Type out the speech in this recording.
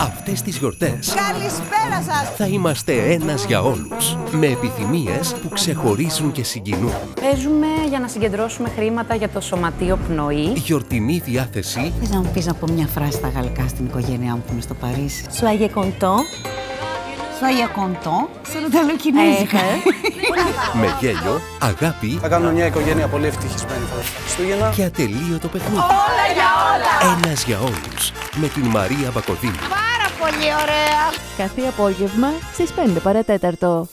Αυτές τις γιορτές Καλησπέρα σας! θα είμαστε ένας για όλους. Με επιθυμίες που ξεχωρίζουν και συγκινούν. Παίζουμε για να συγκεντρώσουμε χρήματα για το σωματείο πνοή. Γιορτινή διάθεση Θες να μου πεις να πω μια φράση στα γαλλικά στην οικογένειά μου που είναι στο Παρίσι; Soyez content. Soyez content. Στο Ιταλοκινέζικα. Με γέλιο, αγάπη Θα κάνουμε μια οικογένεια πολύ ευτυχισμένη φέτος. Χριστούγεννα. και ατελείωτο παιχνίδι. Όλα για όλα! Ένας για όλους. Με την Μαρία Μπακοδίνη. Πάρα πολύ ωραία! Κάθε απόγευμα στις 5 παρατέταρτο.